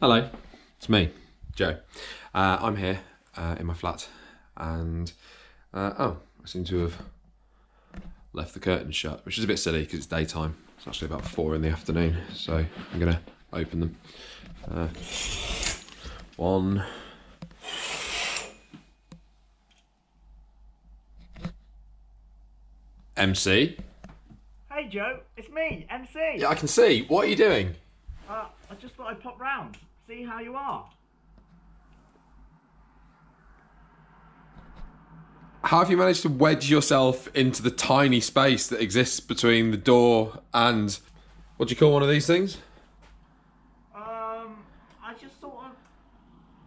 Hello, it's me, Joe. Uh, I'm here uh, in my flat, and uh, oh, I seem to have left the curtains shut, which is a bit silly because it's daytime. It's actually about four in the afternoon, so I'm gonna open them. Uh, one. MC. Hey Joe, it's me, MC. Yeah, I can see. What are you doing? Uh, I just thought I'd pop round, see how you are. How have you managed to wedge yourself into the tiny space that exists between the door and what do you call one of these things? Um, I just sort of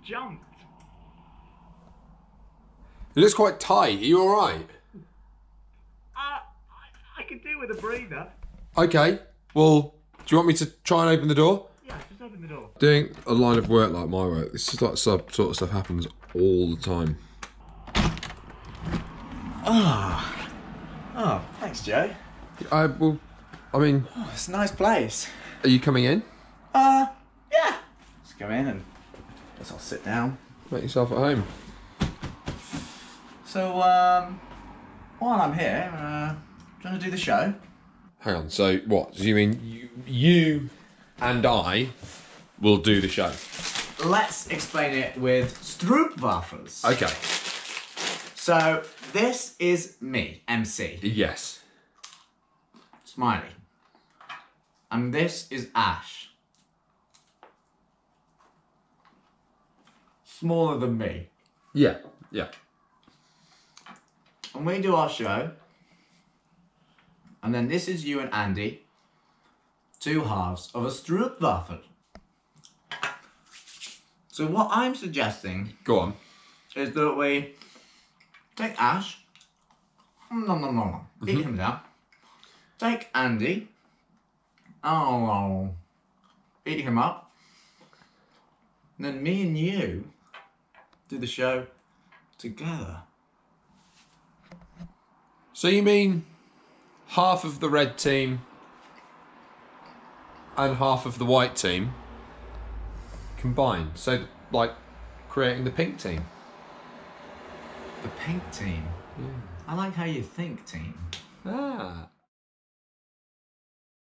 jumped. It looks quite tight. Are you all right? Uh, I, I could do with a breather. Okay. Well, do you want me to try and open the door? Yeah, just open the door. Doing a line of work like my work, this is like sub sort of stuff happens all the time. Ah, Oh, thanks Joe. I well, I mean, Oh, it's a nice place. are you coming in? Uh, yeah. Let's go in and guess I'll sit down. Make yourself at home. So, um, while I'm here, uh, do you want to do the show? Hang on. So what? Do you mean you, you and I will do the show? Let's explain it with Stroopwafels. Okay. So, this is me, MC. Yes. Smiley. And this is Ash. Smaller than me. Yeah. Yeah. And we do our show. And then this is you and Andy. Two halves of a Stroopwafel. So what I'm suggesting Go on. is that we take Ash. Nom nom nom nom. Eat mm-hmm. him down. Take Andy. Oh, eat him up. And then me and you do the show together. So you mean half of the red team and half of the white team combined? So like creating the pink team. The pink team. I like how you think, team. Ah.